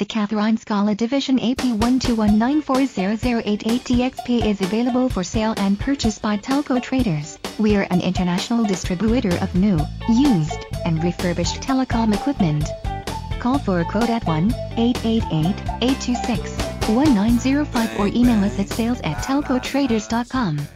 The Kathrein Scala Division AP121940088DXP is available for sale and purchase by TelcoTraders. We are an international distributor of new, used, and refurbished telecom equipment. Call for a quote at 1-888-826-1905 or email us at sales at telcotraders.com.